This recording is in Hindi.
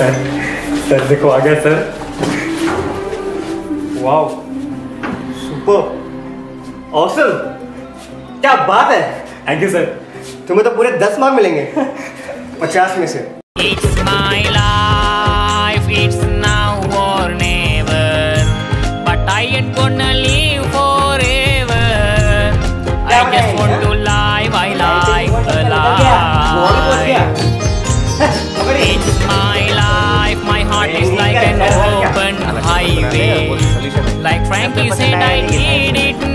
सर सर देखो आ गया सर। वाओ। सुपर। ऑसम क्या बात है। थैंक यू सर तुम्हें तो पूरे दस मार्क मिलेंगे। पचास में से। It's my life, it's now or never. But I ain't gonna heart is like an open highway. Like Frankie said, I need it